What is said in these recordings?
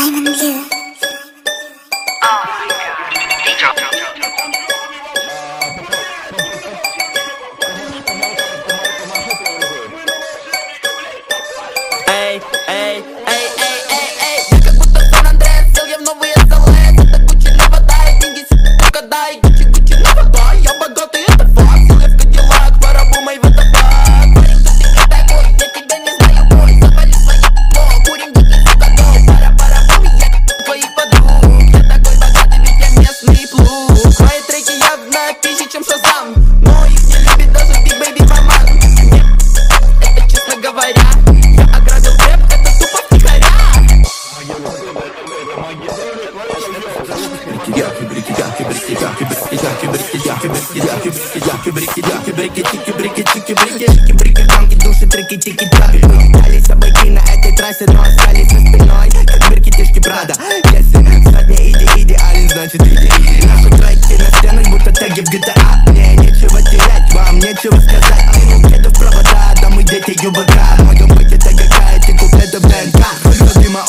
diamond blue. Hey, hey, hey, hey. Gucci die, Gucci Gucci never die. Your bagulho tem the fuck. Души, трики, чики, чаки Дали собаки на этой трассе, но остались за спиной Как бирки, тишки, Прада Если в задней иди, идеален, значит иди, иди Наши треки на стенах, будто теги в GTA Мне нечего терять, вам нечего сказать Айну где-то в провода, да мы дети ЮБК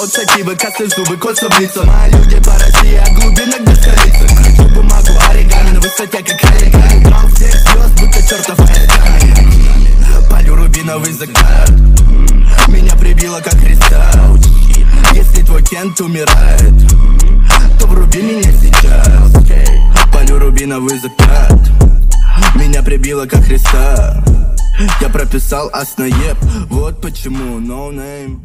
От сативы, косые зубы, кот лицо Мои люди по России, а глубинок до столицы Кручу бумагу оригами на высоте, как оригами Драм всех звезд, будто чертов оригами Палю рубиновый закат Меня прибило как Христа Если твой кент умирает То вруби меня сейчас Палю рубиновый закат Меня прибило как Христа Я прописал основеп Вот почему no name